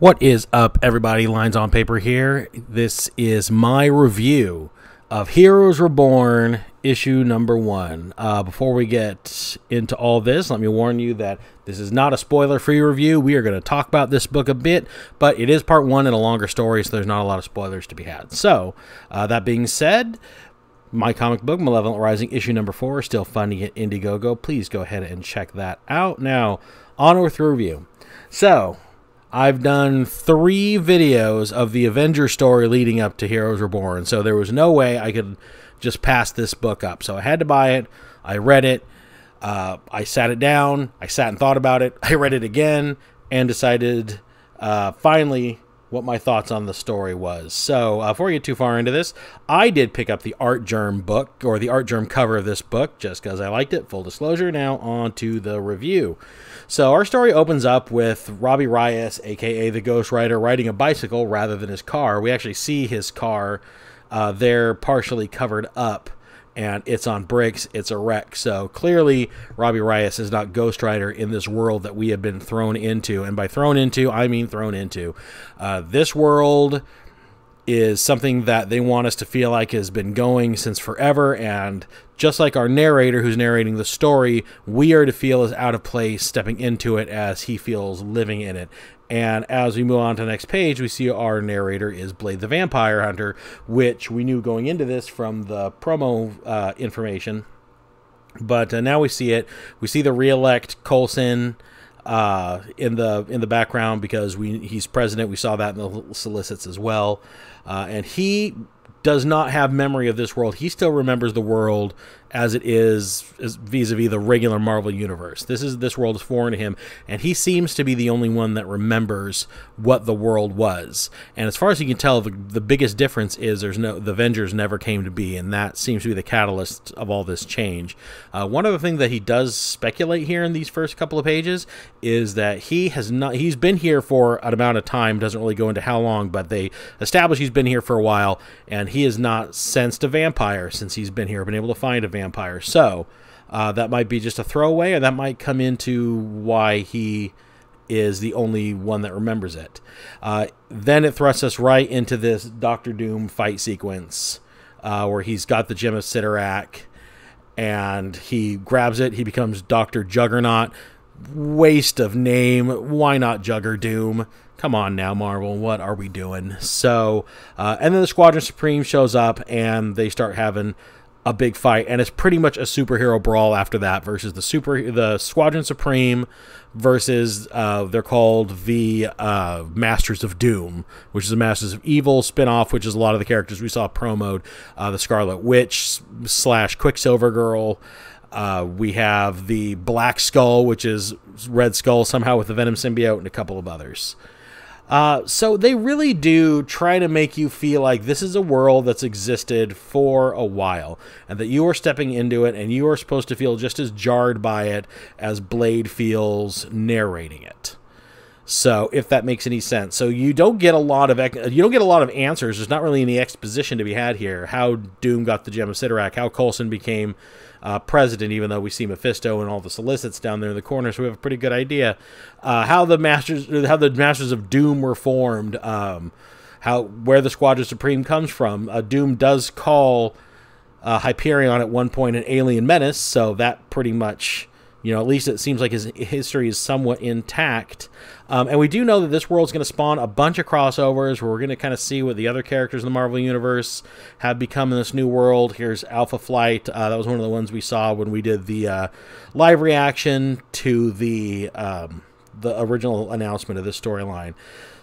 What is up, everybody? Lines on Paper here. This is my review of Heroes Reborn, issue number one. Uh, before we get into all this, let me warn you that this is not a spoiler free review. We are going to talk about this book a bit, but it is part one in a longer story, so there's not a lot of spoilers to be had. So, uh, that being said, my comic book, Malevolent Rising, issue number four, still funding at Indiegogo. Please go ahead and check that out. Now, on with the review. So, I've done three videos of the Avenger story leading up to Heroes Reborn, so there was no way I could just pass this book up. So I had to buy it. I read it. Uh, I sat it down. I sat and thought about it. I read it again and decided uh, finally what my thoughts on the story was. So, uh, before we get too far into this, I did pick up the Artgerm book or the Artgerm cover of this book just because I liked it. Full disclosure. Now, on to the review. So, our story opens up with Robbie Reyes, aka the Ghost Rider, riding a bicycle rather than his car. We actually see his car uh, there partially covered up and it's on bricks. It's a wreck. So clearly, Robbie Reyes is not Ghost Rider in this world that we have been thrown into. And by thrown into, I mean thrown into. Uh, this world is something that they want us to feel like has been going since forever. And just like our narrator who's narrating the story, we are to feel as out of place stepping into it as he feels living in it. And as we move on to the next page, we see our narrator is Blade the Vampire Hunter, which we knew going into this from the promo uh, information. But uh, now we see it. We see the re-elect Coulson uh, in the in the background because we he's president. We saw that in the solicits as well, uh, and he does not have memory of this world. He still remembers the world as it is vis-a-vis the regular Marvel universe. This is this world is foreign to him, and he seems to be the only one that remembers what the world was. And as far as you can tell, the, the biggest difference is there's no the Avengers never came to be, and that seems to be the catalyst of all this change. Uh, one other thing that he does speculate here in these first couple of pages is that he has not he's been here for an amount of time. Doesn't really go into how long, but they establish he's been here for a while, and he has not sensed a vampire since he's been here, been able to find a vampire. So uh, that might be just a throwaway, or that might come into why he is the only one that remembers it. Uh, then it thrusts us right into this Doctor Doom fight sequence uh, where he's got the gem of Cyttorak and he grabs it. He becomes Doctor Juggernaut. Waste of name. Why not Jugger Doom? Come on now, Marvel. What are we doing? So, uh, and then the Squadron Supreme shows up and they start having a big fight, and it's pretty much a superhero brawl after that versus the super the Squadron Supreme versus uh, they're called the uh, Masters of Doom, which is the Masters of Evil spinoff, which is a lot of the characters we saw promoed, uh, the Scarlet Witch slash Quicksilver Girl. Uh, we have the Black Skull, which is Red Skull somehow with the Venom symbiote, and a couple of others. Uh, so they really do try to make you feel like this is a world that's existed for a while and that you are stepping into it and you are supposed to feel just as jarred by it as Blade feels narrating it. So if that makes any sense, so you don't get a lot of you don't get a lot of answers. There's not really any exposition to be had here. How Doom got the gem of Cyttorak, how Coulson became uh, president, even though we see Mephisto and all the solicits down there in the corner, so we have a pretty good idea uh, how the masters how the Masters of Doom were formed, um, how where the Squadron Supreme comes from. Uh, Doom does call uh, Hyperion at one point an alien menace, so that pretty much you know, at least it seems like his history is somewhat intact. Um, and we do know that this world's going to spawn a bunch of crossovers where we're going to kind of see what the other characters in the Marvel Universe have become in this new world. Here's Alpha Flight. Uh, that was one of the ones we saw when we did the uh, live reaction to the, um, the original announcement of this storyline.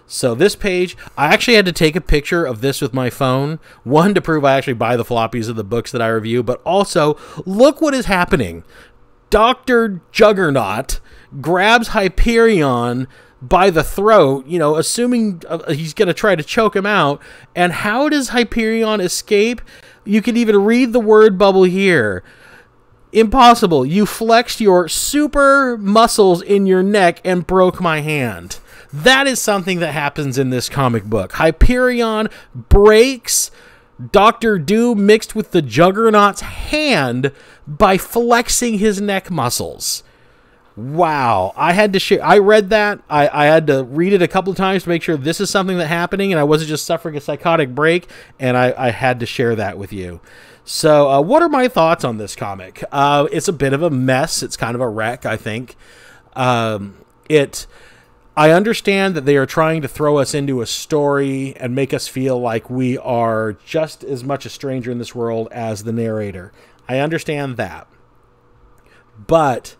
So this page, I actually had to take a picture of this with my phone. One to prove I actually buy the floppies of the books that I review, but also look what is happening. Dr. Juggernaut grabs Hyperion by the throat, you know, assuming uh, he's going to try to choke him out. And how does Hyperion escape? You can even read the word bubble here. Impossible. You flexed your super muscles in your neck and broke my hand. That is something that happens in this comic book. Hyperion breaks Doctor Doom mixed with the Juggernaut's hand by flexing his neck muscles. Wow, I had to share. I read that. I, I had to read it a couple of times to make sure this is something that's happening, and I wasn't just suffering a psychotic break. And I, I had to share that with you. So, uh, what are my thoughts on this comic? Uh, it's a bit of a mess. It's kind of a wreck, I think. Um, it. I understand that they are trying to throw us into a story and make us feel like we are just as much a stranger in this world as the narrator. I understand that. But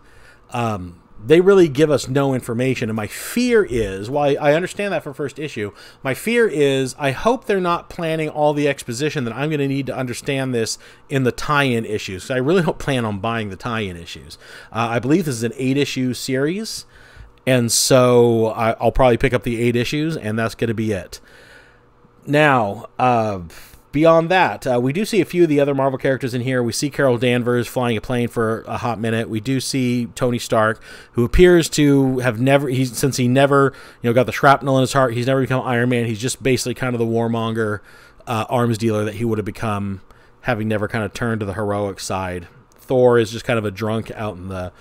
um, they really give us no information. And my fear is, while I understand that for first issue, my fear is I hope they're not planning all the exposition that I'm going to need to understand this in the tie-in issues. So I really don't plan on buying the tie-in issues. Uh, I believe this is an eight-issue series, and so I, will probably pick up the eight issues, and that's going to be it. Now, uh, beyond that, uh, we do see a few of the other Marvel characters in here. We see Carol Danvers flying a plane for a hot minute. We do see Tony Stark, who appears to have never, he, since he never, you know, got the shrapnel in his heart, he's never become Iron Man. He's just basically kind of the warmonger uh, arms dealer that he would have become, having never kind of turned to the heroic side. Thor is just kind of a drunk out in the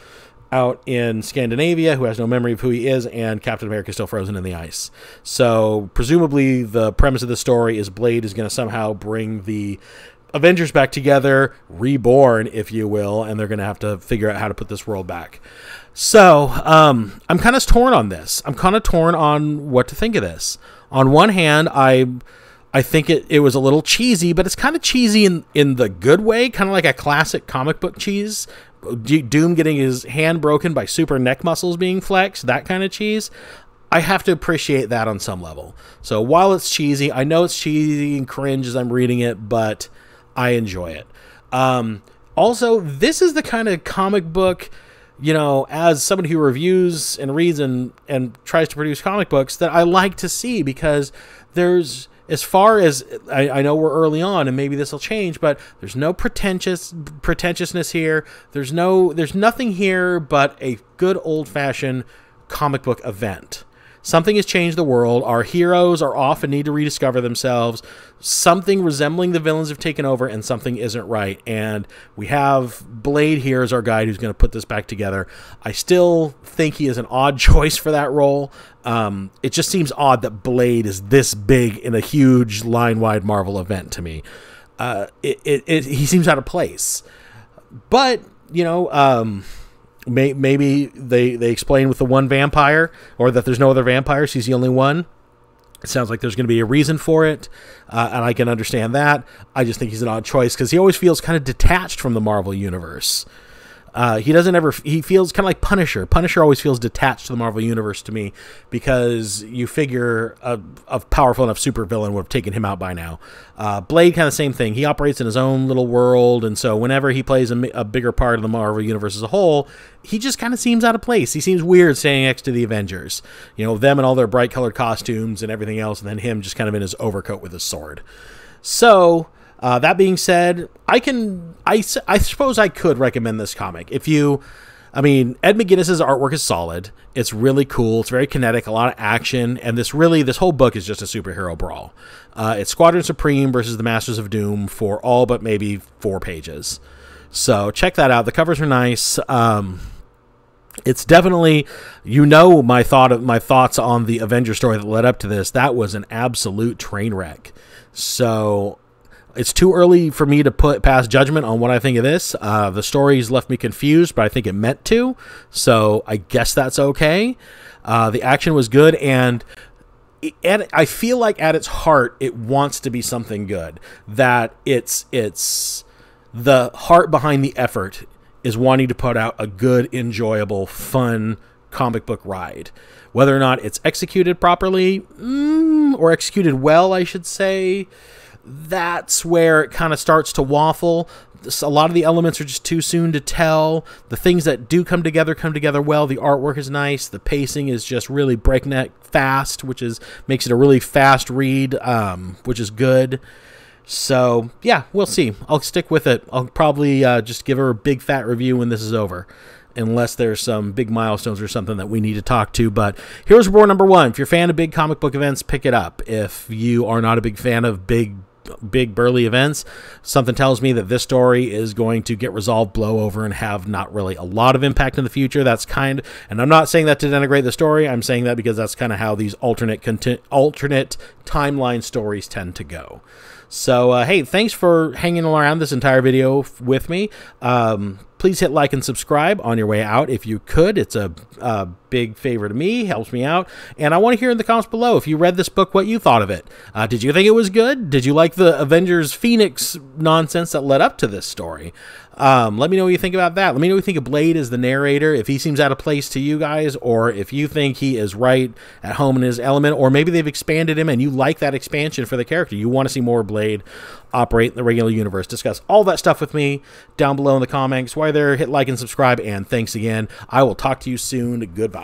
out in Scandinavia who has no memory of who he is, and Captain America is still frozen in the ice. So, presumably, the premise of the story is Blade is going to somehow bring the Avengers back together, reborn, if you will, and they're going to have to figure out how to put this world back. So, um, I'm kind of torn on this. I'm kind of torn on what to think of this. On one hand, I. I think it, it was a little cheesy, but it's kind of cheesy in, in the good way, kind of like a classic comic book cheese, Doom getting his hand broken by super neck muscles being flexed, that kind of cheese. I have to appreciate that on some level. So while it's cheesy, I know it's cheesy and cringe as I'm reading it, but I enjoy it. Um, also, this is the kind of comic book, you know, as somebody who reviews and reads and, and tries to produce comic books that I like to see because there's as far as I, I, know we're early on and maybe this will change but there's no pretentious pretentiousness here. There's no there's nothing here but a good old-fashioned comic book event Something has changed the world. Our heroes are off and need to rediscover themselves. Something resembling the villains have taken over, and something isn't right. And we have Blade here as our guide who's going to put this back together. I still think he is an odd choice for that role. Um, it just seems odd that Blade is this big in a huge line wide Marvel event to me. Uh, it, it, it, he seems out of place. But, you know, um, May, maybe they they explain with the one vampire, or that there's no other vampires. He's the only one. It sounds like there's going to be a reason for it, uh, and I can understand that. I just think he's an odd choice because he always feels kind of detached from the Marvel universe. Uh, he doesn't ever. He feels kind of like Punisher. Punisher always feels detached to the Marvel universe to me because you figure a, a powerful enough supervillain would have taken him out by now. Uh, Blade kind of same thing. He operates in his own little world, and so whenever he plays a, a bigger part of the Marvel universe as a whole, he just kind of seems out of place. He seems weird standing next to the Avengers. You know, them and all their bright colored costumes and everything else, and then him just kind of in his overcoat with his sword. So uh, that being said, I can I, I suppose I could recommend this comic if you. I mean, Ed McGuinness's artwork is solid. It's really cool. It's very kinetic, a lot of action, and this really this whole book is just a superhero brawl. Uh, it's Squadron Supreme versus the Masters of Doom for all but maybe four pages. So check that out. The covers are nice. Um, it's definitely you know my thought of my thoughts on the Avenger story that led up to this. That was an absolute train wreck. So it's too early for me to put pass judgment on what I think of this. Uh, the story's left me confused, but I think it meant to, so I guess that's okay. Uh, the action was good, and and I feel like at its heart, it wants to be something good. That it's it's the heart behind the effort is wanting to put out a good, enjoyable, fun comic book ride. Whether or not it's executed properly mm, or executed well, I should say that's where it kind of starts to waffle. A lot of the elements are just too soon to tell. The things that do come together come together well. The artwork is nice. The pacing is just really breakneck fast, which is makes it a really fast read, um, which is good. So yeah, we'll see. I'll stick with it. I'll probably uh, just give her a big fat review when this is over unless there's some big milestones or something that we need to talk to. But Heroes Reborn number one. If you're a fan of big comic book events, pick it up. If you are not a big fan of big big burly events. Something tells me that this story is going to get resolved, blow over, and have not really a lot of impact in the future. That's kind, and I'm not saying that to denigrate the story. I'm saying that because that's kind of how these alternate content, alternate timeline stories tend to go. So, uh, hey, thanks for hanging around this entire video f- with me. Um, please hit like and subscribe on your way out if you could. It's a, a big favor to me, helps me out. And I want to hear in the comments below if you read this book, what you thought of it. Uh, did you think it was good? Did you like the Avengers Phoenix nonsense that led up to this story? Um, let me know what you think about that. Let me know what you think of Blade as the narrator, if he seems out of place to you guys, or if you think he is right at home in his element, or maybe they've expanded him and you like that expansion for the character. You want to see more Blade operate in the regular universe. Discuss all that stuff with me down below in the comments. While there, hit like and subscribe, and thanks again. I will talk to you soon. Goodbye.